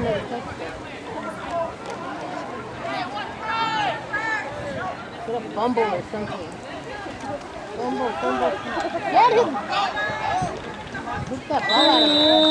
minutes. Get a fumble or something. Fumble, fumble. Get him! Get that ball out of there.